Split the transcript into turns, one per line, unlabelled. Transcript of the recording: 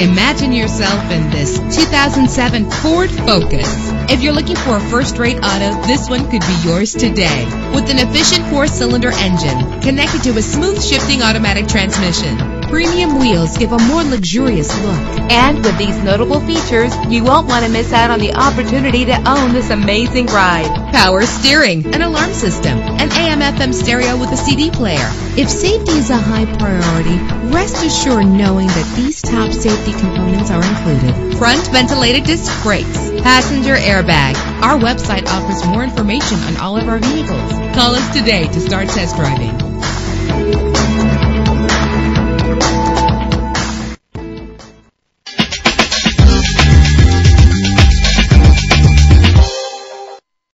Imagine yourself in this 2007 Ford Focus. If you're looking for a first-rate auto, this one could be yours today. With an efficient four-cylinder engine connected to a smooth shifting automatic transmission. Premium wheels give a more luxurious look.
And with these notable features, you won't want to miss out on the opportunity to own this amazing ride.
Power steering, an alarm system, an AM FM stereo with a CD player. If safety is a high priority, rest assured knowing that these top safety components are included. Front ventilated disc brakes, passenger airbag. Our website offers more information on all of our vehicles. Call us today to start test driving.